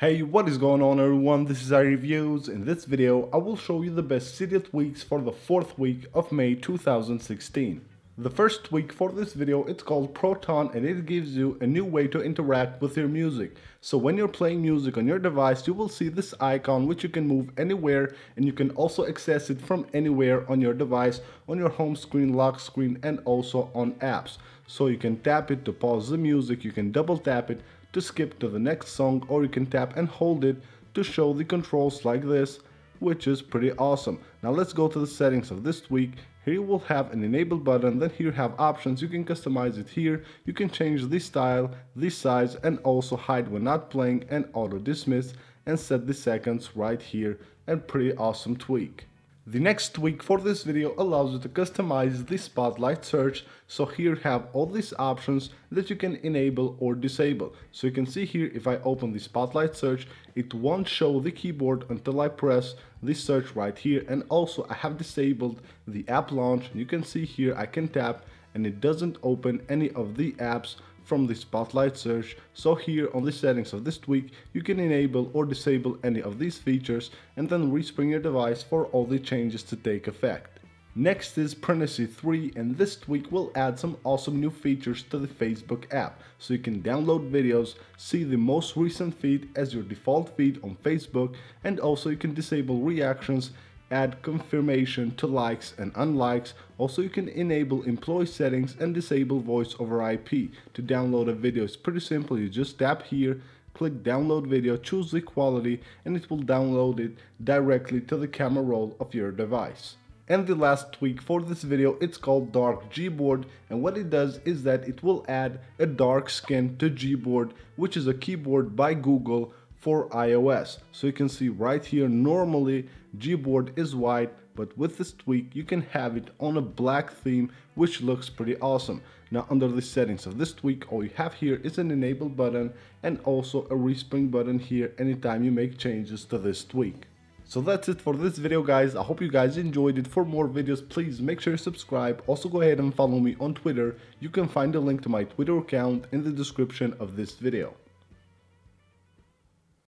Hey, what is going on everyone, this is iReviews. In this video, I will show you the best Cydia tweaks for the 4th week of May 2016. The first tweak for this video, it's called Proton and it gives you a new way to interact with your music. So when you're playing music on your device, you will see this icon which you can move anywhere and you can also access it from anywhere on your device, on your home screen, lock screen and also on apps. So you can tap it to pause the music, you can double tap it to skip to the next song or you can tap and hold it to show the controls like this which is pretty awesome. Now let's go to the settings of this tweak. Here you will have an enable button, then here you have options, you can customize it here, you can change the style, the size and also hide when not playing and auto dismiss and set the seconds right here and pretty awesome tweak. The next tweak for this video allows you to customize the spotlight search so here have all these options that you can enable or disable. So you can see here if I open the spotlight search it won't show the keyboard until I press the search right here and also I have disabled the app launch you can see here I can tap and it doesn't open any of the apps from the spotlight search so here on the settings of this tweak you can enable or disable any of these features and then respring your device for all the changes to take effect. Next is Privacy 3 and this tweak will add some awesome new features to the Facebook app so you can download videos, see the most recent feed as your default feed on Facebook and also you can disable reactions add confirmation to likes and unlikes. Also, you can enable employee settings and disable voice over IP. To download a video, it's pretty simple. You just tap here, click download video, choose the quality, and it will download it directly to the camera roll of your device. And the last tweak for this video, it's called Dark Gboard and what it does is that it will add a dark skin to Gboard which is a keyboard by Google for iOS. So you can see right here normally Gboard is white but with this tweak you can have it on a black theme which looks pretty awesome. Now under the settings of this tweak all you have here is an enable button and also a respring button here anytime you make changes to this tweak. So that's it for this video guys, I hope you guys enjoyed it. For more videos please make sure you subscribe, also go ahead and follow me on Twitter, you can find a link to my Twitter account in the description of this video.